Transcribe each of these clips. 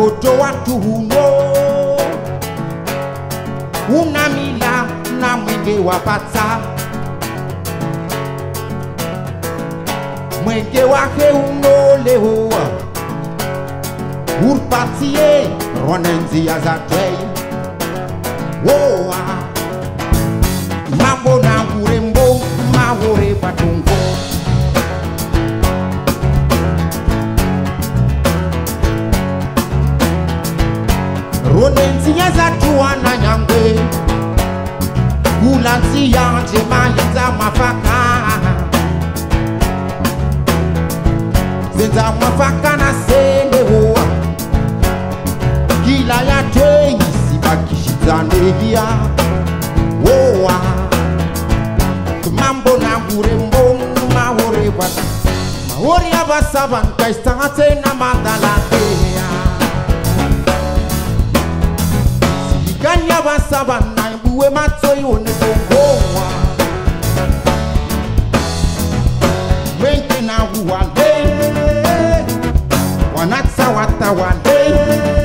boto watu huno unamila na mwenge wapata mwenge wake unolehoa urpatie rona nzia za twei woa mambo na urembo maure patunga ndzinye za tuwana nyangwe kula ndzi ya ndzi mali ndza mafaka ndzi ndza mafaka na sele howa kila ya twengisi vakixitsandekiya howa mambo na ngure mbonu mahori kwa mahori ya vasavankaisitsangatse na madalake ya basaba na buwe matoi one to gowa Wente na uwa de Wanatsa wata le.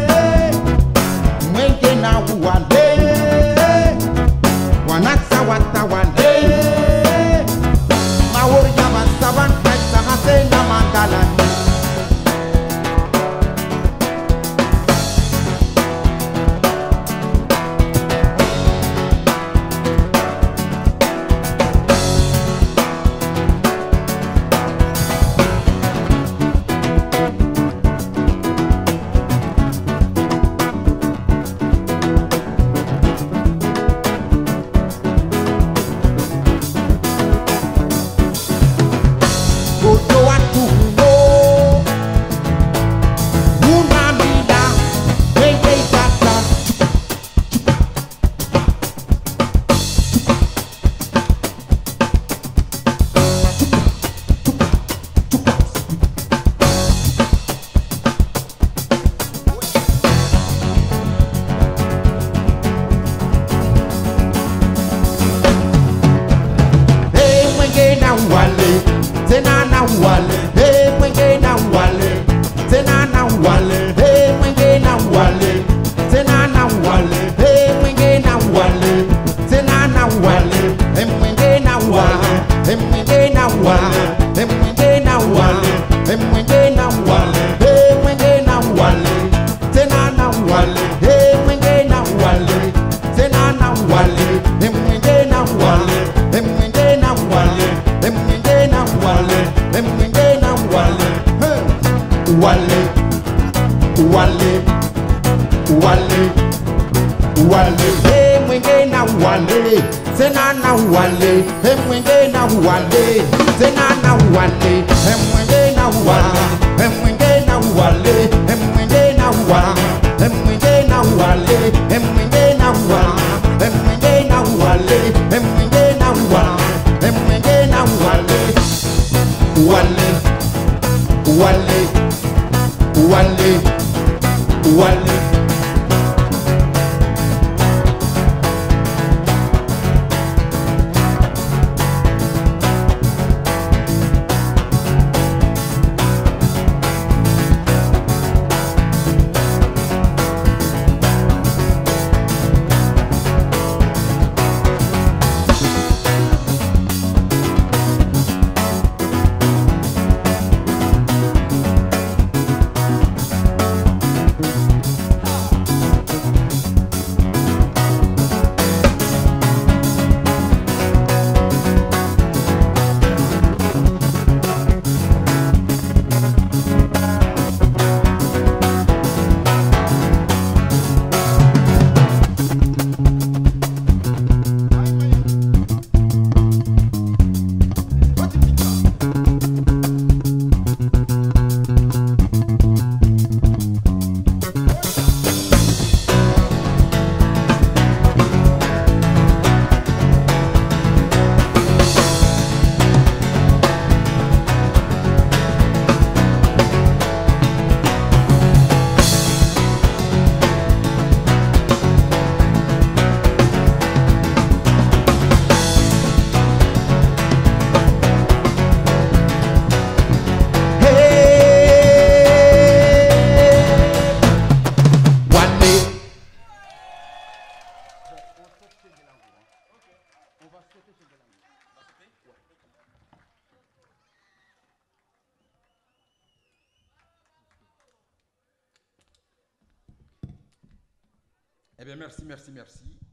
Wale, tena wale, huwale emwenge na huwale tena na emwenge na huwale emwenge na huwale emwenge na huwale emwenge na huwale emwenge na huwale emwenge na huwale emwenge na huwale emwenge na huwale huwale huwale huwale huwale Eh bien, merci, merci, merci.